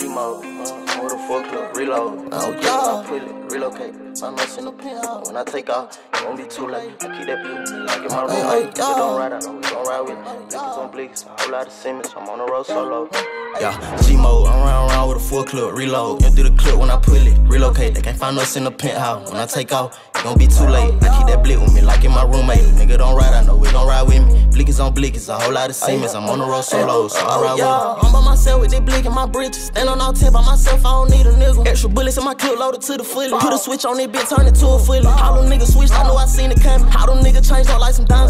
Uh, reload. Oh, yeah. I pull it, relocate. Find us in the penthouse. Uh, when I take off, it won't be too late. I keep that me like in my room. Hey, Hey, hey, hey, yeah. don't ride, I know we gon' ride with me. Blickers on blickers, a whole lot of Simmons. I'm on the road solo. Yeah, G-Mode, I'm round round with a full clip, reload. Empty the clip when I pull it, relocate. They can't find us in the penthouse. When I take off, it gon' be too late. I keep that blick with me like in my roommate. Nigga don't ride, I know we gon' ride with me. Blickers on blickers, a whole lot of Siemens. I'm on the road solo, so I ride with them. I'm by myself with that blick in my britches. Stand on all 10 by myself, I don't need a nigga. Extra bullets in my clip loaded to the fully. Put a switch on it, bitch, turn it to a fully. How them niggas switched, I know I seen it coming. How them niggas changed up like some dimes and niggas. I'ma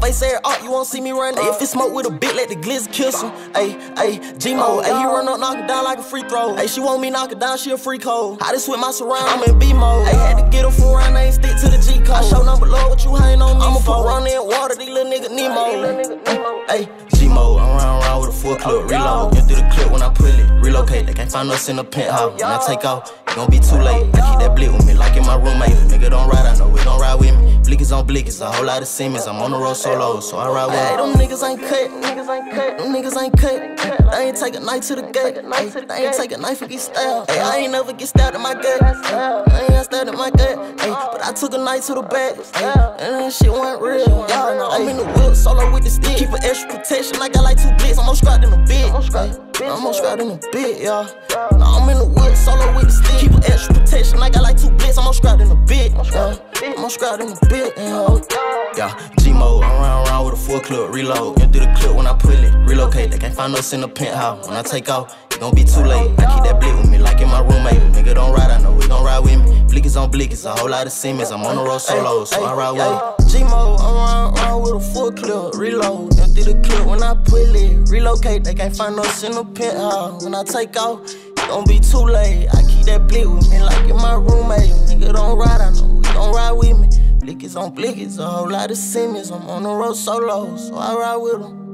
face air art, you won't see me run. If it smoke with a bit, let the glizz kiss him. Ayy, ayy, G-Mo, oh, ayy, he run up, knock it down like a free throw. Ayy, she want me knock it down, she a free code. I just with my surround, I'm in B mode. Ayy, had to get her from around, I ain't stick to the G code. I show number low, what you hang on me I'ma put run in water, these little nigga Nemo. Ayy, G-Mode, I'm round round with a full clip, oh, reload. through the clip when I pull it, relocate. They can't find us in the penthouse. When I take off, it gon' be too late. I keep that blick with me like in my roommate. Nigga don't ride, I know we gon' ride with me. Blickers on blickers, a whole lot of Siemens. I'm on the road solo, so I ride with Hey, them. niggas ain't cut, niggas ain't cut, them niggas ain't cut. They ain't take a knife to the gut, Ay, they ain't take a knife and get stabbed. Hey, I ain't never get stabbed in my gut, Ay, I ain't got stabbed in my gut, Ay, but I took a knife to the back, Ay, and that shit wasn't real. Y'all I'm in the whip, solo with the stick, keep an extra protection. I got like two blicks, I'm on strapped in a bit, I'm on strapped in a bit, y'all. Now I'm in the whip, solo with the stick, keep an extra protection. I got like two blicks, I'm on strapped in a bit. I'm on strapped in a bit, yeah. Yeah, G-Mode, I'm round round with a full clip, reload. Empty the clip when I pull it, relocate. They can't find us in the penthouse. When I take off, it gon' be too late. I keep that blick with me like in my roommate. Nigga don't ride, I know we gon' ride with me. Blickers on blickers, a whole lot of Siemens. I'm on the road solo, so I ride with. G-Mo, I'm round, round with a full clip, reload. Empty the clip when I pull it, relocate. They can't find us in the penthouse. When I take off, it gon' be too late. I keep that blick with me like in my roommate. Nigga don't ride, I know we gon' ride with me. Blickers on blickers, a whole lot of Siemens. I'm on the road solo, so I ride with them.